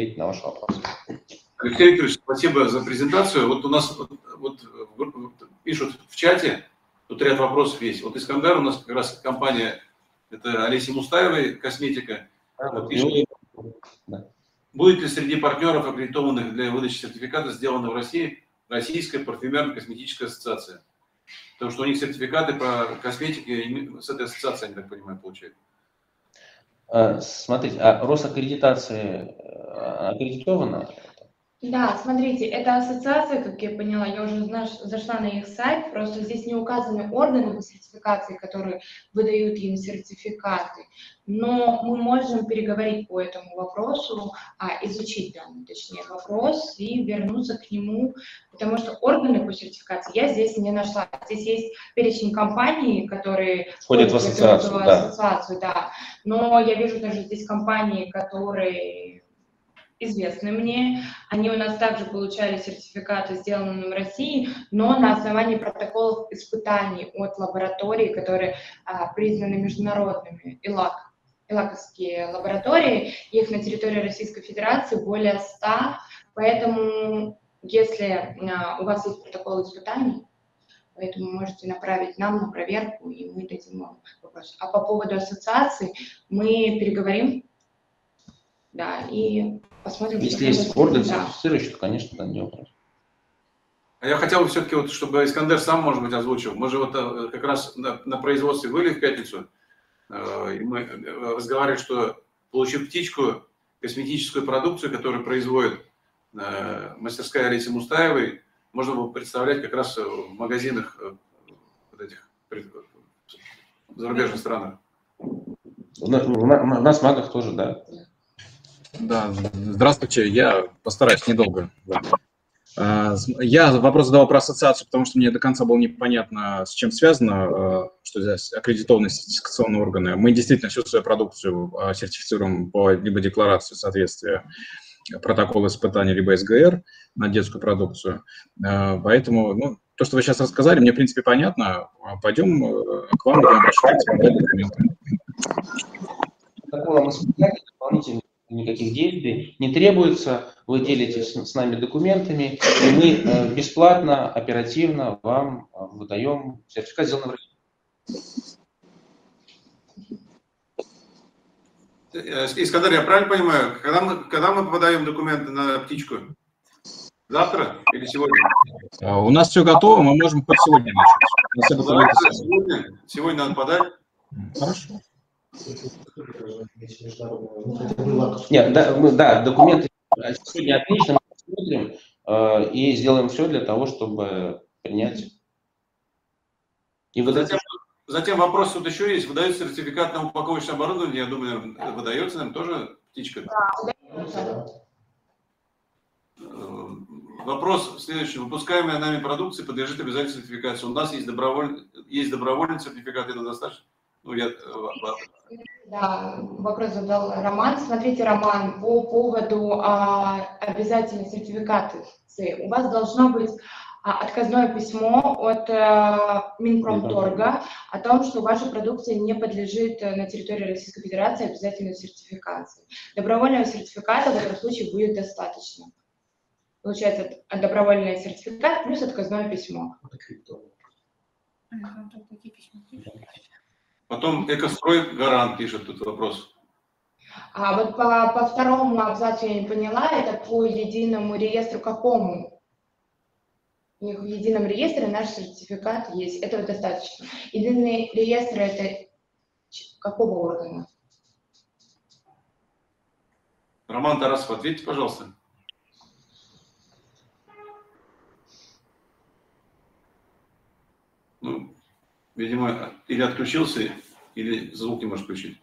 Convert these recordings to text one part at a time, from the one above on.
ответить на ваш вопрос. Алексей Викторович, спасибо за презентацию. Вот у нас вот, вот, пишут в чате, тут ряд вопросов есть. Вот Искандар у нас как раз компания, это Олеси Мустаевой, косметика. Вот, пишет, да. Будет ли среди партнеров, аккредитованных для выдачи сертификата, сделано в России Российская парфюмерно-косметическая ассоциация? Потому что у них сертификаты по косметике с этой ассоциацией, я так понимаю, получают. А, смотрите, а Росаккредитация э, аккредитована? Да, смотрите, это ассоциация, как я поняла, я уже наш, зашла на их сайт, просто здесь не указаны органы по сертификации, которые выдают им сертификаты, но мы можем переговорить по этому вопросу, а, изучить данный, точнее, вопрос и вернуться к нему, потому что органы по сертификации я здесь не нашла. Здесь есть перечень компаний, которые входят в ассоциацию, в ассоциацию да. да. Но я вижу даже здесь компании, которые известны мне. Они у нас также получали сертификаты, сделанные в России, но на основании протоколов испытаний от лабораторий, которые а, признаны международными, ИЛАК, ИЛАКовские лаборатории, их на территории Российской Федерации более 100, поэтому если а, у вас есть протокол испытаний, поэтому можете направить нам на проверку, и мы дадим вам вопрос. А по поводу ассоциации мы переговорим да, и посмотрим. Если есть орган сертифицирующий, то, конечно, да, не вопрос. А я хотел бы все-таки, вот, чтобы Искандер сам, может быть, озвучил. Мы же вот э, как раз на, на производстве были в пятницу, э, и мы э, разговаривали, что получив птичку, косметическую продукцию, которую производит э, мастерская Олеси Мустаевой, можно было представлять как раз в магазинах э, вот этих в зарубежных странах. У нас, у нас в магах тоже, да. Да, здравствуйте, я постараюсь недолго. А, я вопрос задавал про ассоциацию, потому что мне до конца было непонятно, с чем связано, а, что здесь аккредитованные сертификационные органы. Мы действительно всю свою продукцию а, сертифицируем по либо декларации соответствия протокола испытания, либо СГР на детскую продукцию. Поэтому ну, то, что вы сейчас рассказали, мне, в принципе, понятно. Пойдем э, к вам, будем документы. Такого никаких действий не требуется. Вы делитесь с нами документами, и мы э, бесплатно, оперативно вам э, выдаем сертификат сделанного э, Искандар, я правильно понимаю, когда мы, когда мы подаем документы на птичку? Завтра или сегодня? У нас все готово, мы можем хоть сегодня начать. Сегодня, сегодня надо подать. Хорошо. Нет, да, мы, да, документы сегодня отлично, мы посмотрим э, и сделаем все для того, чтобы принять. И выдать... затем, затем вопрос тут еще есть. Выдается сертификат на упаковочное оборудование, я думаю, выдается нам тоже птичка? Да, э, Вопрос следующий. Выпускаемая нами продукция подлежит обязательной сертификации. У нас есть, доброволь... есть добровольный сертификат, это достаточно? Ну, я... Э, да, вопрос задал Роман. Смотрите, Роман, по поводу а, обязательной сертификации. У вас должно быть а, отказное письмо от а, Минпромторга о том, что ваша продукция не подлежит на территории Российской Федерации обязательной сертификации. Добровольного сертификата в этом случае будет достаточно. Получается, добровольный сертификат плюс отказное письмо. Потом Экострой Гарант пишет тут вопрос. А вот по, по второму абзацу я не поняла, это по единому реестру какому? У них в едином реестре наш сертификат есть, этого достаточно. Единый реестр это какого органа? Роман Тарасов, ответьте, пожалуйста. Ну, видимо, или отключился, или звук не может включить.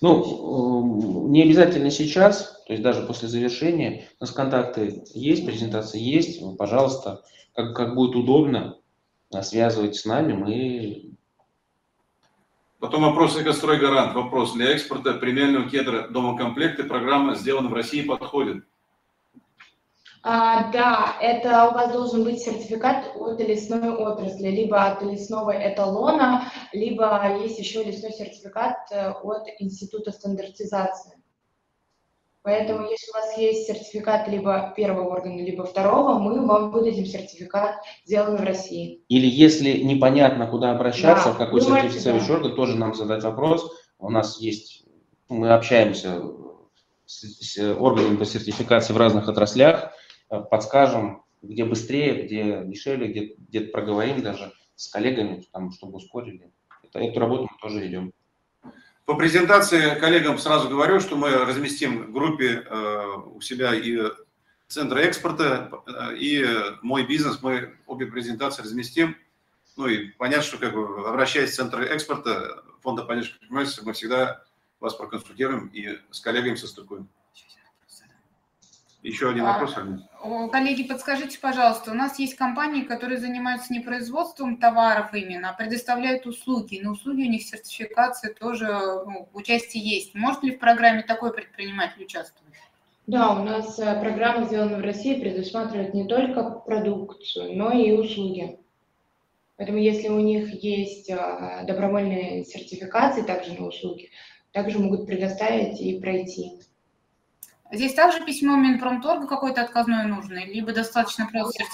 Ну, не обязательно сейчас, то есть даже после завершения. У нас контакты есть, презентация есть. Пожалуйста, как, как будет удобно, связывайтесь с нами, мы... Потом вопрос «Экостройгарант». Вопрос. Для экспорта премиального кедра дома комплекты программа «Сделана в России» подходит? А, да, это у вас должен быть сертификат от лесной отрасли, либо от лесного эталона, либо есть еще лесной сертификат э, от Института стандартизации. Поэтому, если у вас есть сертификат либо первого органа, либо второго, мы вам выдадим сертификат, сделанный в России. Или если непонятно, куда обращаться, Да, в какой вы можете, сертифицирующий да. орган, тоже нам задать вопрос. У нас есть, мы общаемся с, с органами по сертификации в разных отраслях, подскажем, где быстрее, где дешевле, где, где проговорим даже с коллегами, там, чтобы ускорили. Это, эту работу мы тоже ведем. По презентации коллегам сразу говорю, что мы разместим в группе э, у себя и центры экспорта, э, и мой бизнес, мы обе презентации разместим. Ну и понятно, что как бы обращаясь в центры экспорта фонда поддержки предпринимательства, мы всегда вас проконсультируем и с коллегами состыкуем. Еще один А, вопрос? О, Коллеги, подскажите, пожалуйста, у нас есть компании, которые занимаются не производством товаров именно, а предоставляют услуги. На услуги у них сертификация тоже, ну, участие есть. Может ли в программе такой предприниматель участвовать? Да, у нас э, программа, сделанная в России, предусматривает не только продукцию, но и услуги. Поэтому если у них есть э, добровольные сертификации также на услуги, также могут предоставить и пройти. Здесь также письмо Минпромторга какое-то отказное нужно, либо достаточно просто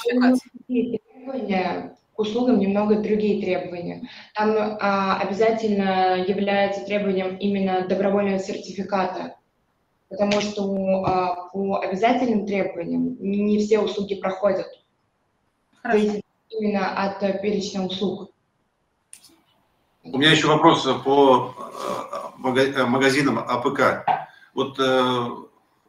требования к услугам немного другие требования. Там а, обязательно является требованием именно добровольного сертификата, потому что а, по обязательным требованиям не все услуги проходят. Хорошо. Зависит именно от перечня услуг. У меня еще вопрос по э, мага- э, магазинам АПК. Вот э,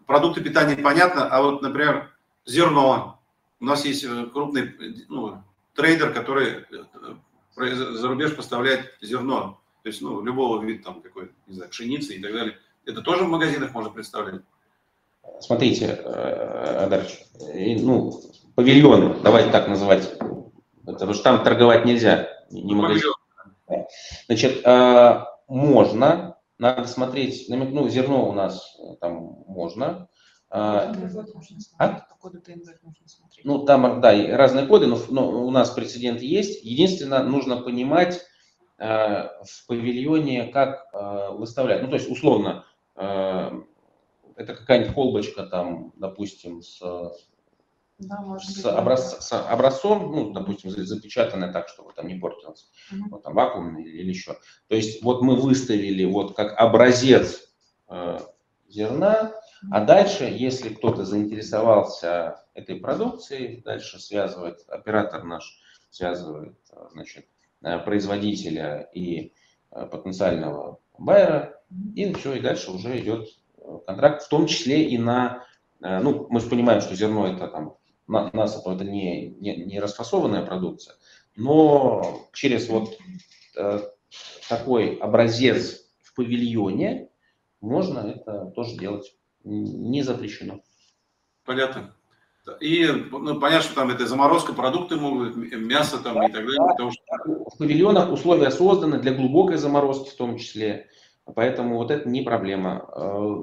продукты питания понятно, а вот, например, зерно. У нас есть э, крупный ну, трейдер, который э, за рубеж поставляет зерно. То есть, ну, любого вида, там, какой, не знаю, пшеницы и так далее. Это тоже в магазинах можно представлять? Смотрите, э, Адарыч, э, ну, павильоны, давайте так называть, потому что там торговать нельзя, не магазин. Значит, можно, надо смотреть, ну, зерно у нас э, там можно. Э, А? Нужно смотреть. Ну, там, да, разные коды, но, но у нас прецедент есть. Единственное, нужно понимать э, в павильоне, как э, выставлять. Ну, то есть, условно, э, это какая-нибудь колбочка там, допустим, с, Да, может быть. с, образц- с образцом, ну, допустим, за- запечатанная так, чтобы там не портилось, Мгм. вот там вакуумный или, или еще. То есть, вот мы выставили вот как образец э, зерна, а дальше, если кто-то заинтересовался этой продукцией, дальше связывает, оператор наш связывает, э, значит, э, производителя и э, потенциального байера, и все, и дальше уже идет контракт, в том числе и на, ну, мы же понимаем, что зерно это там, на- насыпь это не, не, не расфасованная продукция, но через вот э, такой образец в павильоне можно это тоже делать. Не запрещено. Понятно. И ну, понятно, что там это заморозка, продукты м- мясо там и так далее. Потому что В павильонах условия созданы для глубокой заморозки в том числе, поэтому вот это не проблема. Э,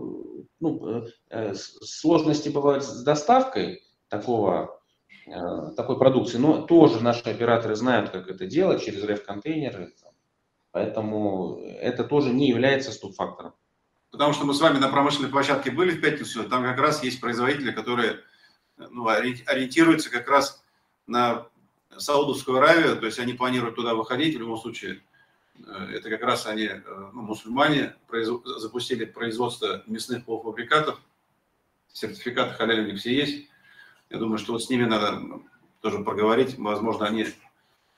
Ну, э, с- сложности бывают с доставкой такого, э, такой продукции, но тоже наши операторы знают, как это делать через реф-контейнеры, поэтому это тоже не является стоп-фактором. Потому что мы с вами на промышленной площадке были в пятницу, там как раз есть производители, которые ну, ори- ориентируются как раз на Саудовскую Аравию, то есть они планируют туда выходить, в любом случае, э, это как раз они, э, ну, мусульмане, запустили производство мясных полуфабрикатов, сертификаты халяли у них все есть. Я думаю, что вот с ними надо тоже поговорить, возможно, они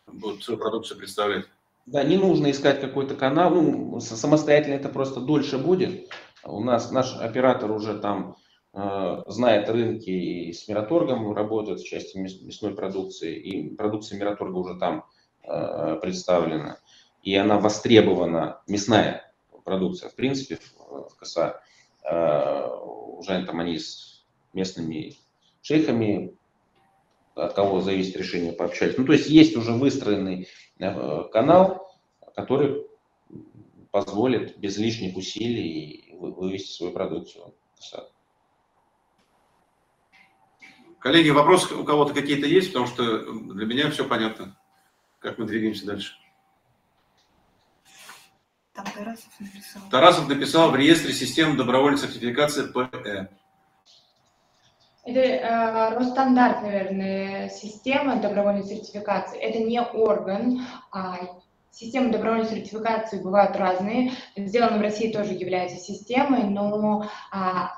будут свою продукцию представлять. Да, не нужно искать какой-то канал, ну, самостоятельно это просто дольше будет. У нас наш оператор уже там э, знает рынки и с Мираторгом работает в части мяс- мясной продукции, и продукция Мираторга уже там э, представлена, и она востребована, мясная продукция, в принципе, в, в КСА. Э, уже там они с местными шейхами, от кого зависит решение, пообщались. Ну, то есть есть уже выстроенный э, канал, который позволит без лишних усилий вы- вывести свою продукцию. в САД. Коллеги, вопросы у кого-то какие-то есть? Потому что для меня все понятно, как мы двигаемся дальше. Там Тарасов написал. Тарасов написал в реестре системы добровольной сертификации ПЭ. Это э, Росстандарт, наверное, система добровольной сертификации. Это не орган. А системы добровольной сертификации бывают разные. Сделано в России тоже является системой, но а,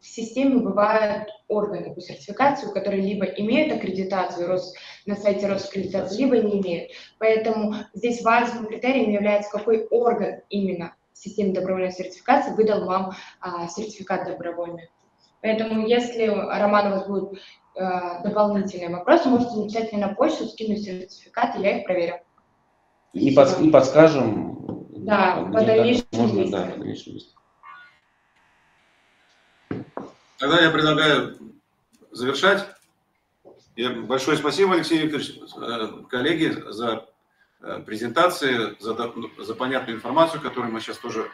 в системе бывают органы по сертификации, которые либо имеют аккредитацию Рос, на сайте Роскредитации, либо не имеют. Поэтому здесь важным критерием является, какой орган именно в системе добровольной сертификации выдал вам а, сертификат добровольный. Поэтому, если, Роман, у вас будут э, дополнительные вопросы, можете написать мне на почту, скинуть сертификаты, я их проверю. И, под, и подскажем, Да, по как дальнейшим можно, да, по действиям. Тогда я предлагаю завершать. И большое спасибо, Алексей Викторович, э, коллеги, за э, презентации, за, за понятную информацию, которую мы сейчас тоже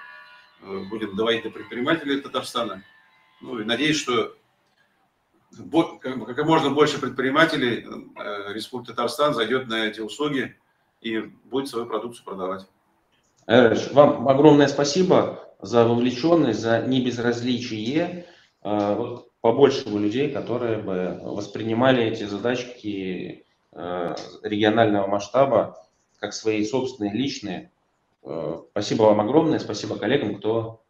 э, будем давать до предпринимателей Татарстана. Ну и надеюсь, что как можно больше предпринимателей э, Республики Татарстан зайдет на эти услуги и будет свою продукцию продавать. Вам огромное спасибо за вовлеченность, за небезразличие. Э, Вот побольше бы людей, которые бы воспринимали эти задачки э, регионального масштаба как свои собственные, личные. Спасибо вам огромное, спасибо коллегам, кто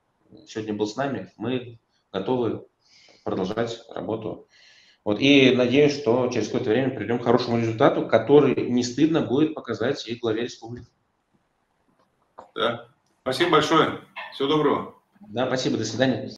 сегодня был с нами. Мы готовы продолжать работу. Вот, и надеюсь, что через какое-то время придем к хорошему результату, который не стыдно будет показать и главе республики. Да. Спасибо большое. Всего доброго. Да, спасибо, до свидания.